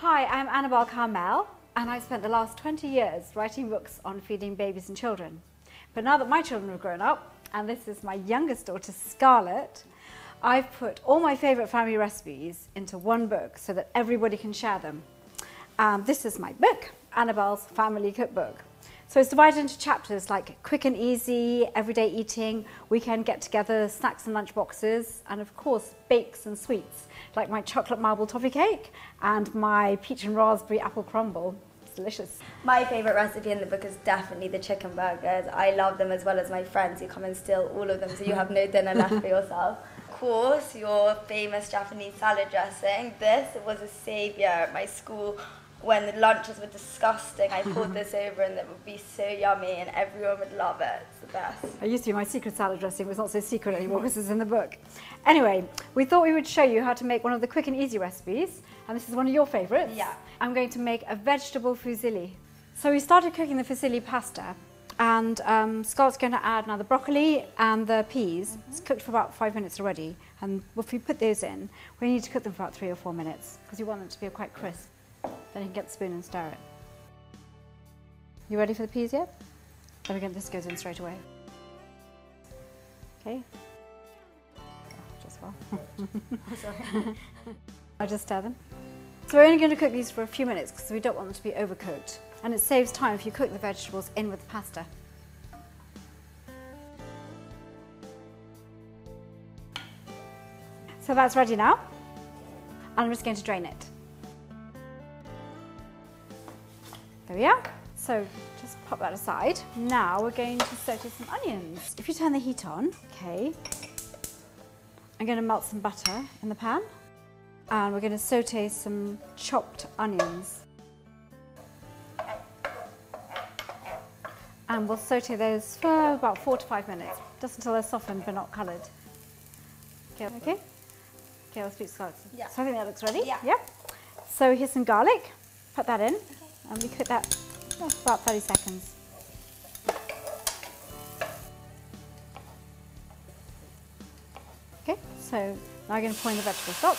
Hi, I'm Annabel Karmel, and I spent the last 20 years writing books on feeding babies and children. But now that my children have grown up, and this is my youngest daughter, Scarlett, I've put all my favourite family recipes into one book so that everybody can share them. Um, this is my book, Annabel's Family Cookbook. So it's divided into chapters like quick and easy, everyday eating, weekend get together, snacks and lunch boxes, and of course, bakes and sweets, like my chocolate marble toffee cake and my peach and raspberry apple crumble. It's delicious. My favourite recipe in the book is definitely the chicken burgers. I love them as well as my friends who come and steal all of them so you have no dinner left for yourself. Of course, your famous Japanese salad dressing. This was a saviour at my school when the lunches were disgusting, I poured this over and it would be so yummy and everyone would love it. It's the best. I used to be my secret salad dressing. It was not so secret anymore because it's in the book. Anyway, we thought we would show you how to make one of the quick and easy recipes. And this is one of your favourites. Yeah. I'm going to make a vegetable fusilli. So we started cooking the fusilli pasta and um, Scott's going to add now the broccoli and the peas. Mm -hmm. It's cooked for about five minutes already. And if we put those in, we need to cook them for about three or four minutes because you want them to be quite crisp. Then you can get the spoon and stir it. You ready for the peas yet? Then again, this goes in straight away. Okay. Oh, just well. I'll just stir them. So we're only going to cook these for a few minutes because we don't want them to be overcooked. And it saves time if you cook the vegetables in with the pasta. So that's ready now. And I'm just going to drain it. There we are. So just pop that aside. Now we're going to saute some onions. If you turn the heat on, okay, I'm going to melt some butter in the pan and we're going to saute some chopped onions. And we'll saute those for about four to five minutes, just until they're softened but not coloured. Okay, okay? Okay, I'll speak slow. Yeah. So I think that looks ready. Yeah. Yep. So here's some garlic. Put that in and we cook that for about 30 seconds. Okay, so now I'm going to pour in the vegetable stock.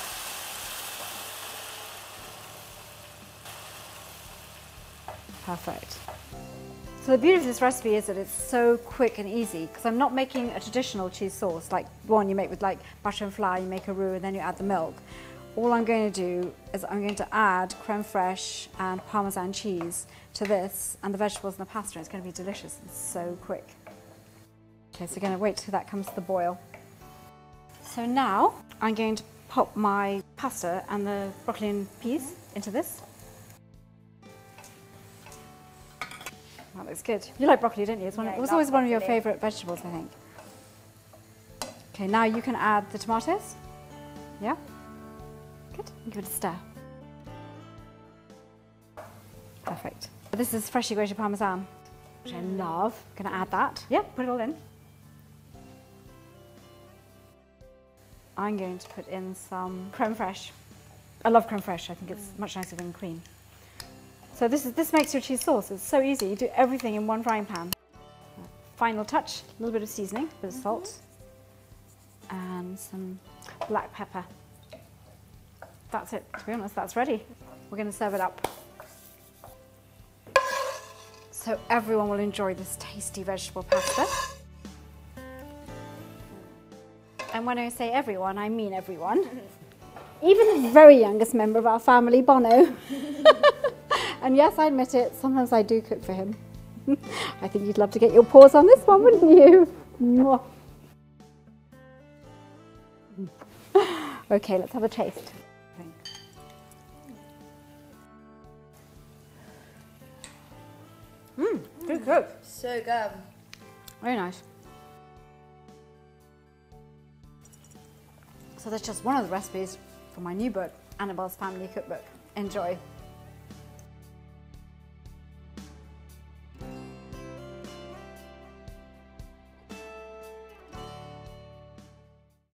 Perfect. So the beauty of this recipe is that it's so quick and easy because I'm not making a traditional cheese sauce like one you make with like butter and flour, you make a roux and then you add the milk all I'm going to do is I'm going to add creme fraiche and parmesan cheese to this and the vegetables and the pasta. It's going to be delicious and so quick. Okay, so we're going to wait till that comes to the boil. So now I'm going to pop my pasta and the broccoli and peas into this. That looks good. You like broccoli, don't you? It's one, yeah, it was always one of your favourite vegetables, I think. Okay, now you can add the tomatoes. Yeah? Give it a stir. Perfect. This is freshly grated parmesan, which I love. Gonna add that. Yeah, put it all in. I'm going to put in some creme fraiche. I love creme fraiche. I think it's much nicer than cream. So this is this makes your cheese sauce. It's so easy. You do everything in one frying pan. Final touch, a little bit of seasoning, a bit of salt, and some black pepper. That's it, to be honest, that's ready. We're going to serve it up. So everyone will enjoy this tasty vegetable pasta. And when I say everyone, I mean everyone. Even the very youngest member of our family, Bono. and yes, I admit it, sometimes I do cook for him. I think you'd love to get your paws on this one, wouldn't you? Okay, let's have a taste. Good cook. So good. Very nice. So that's just one of the recipes for my new book, Annabel's Family Cookbook. Enjoy.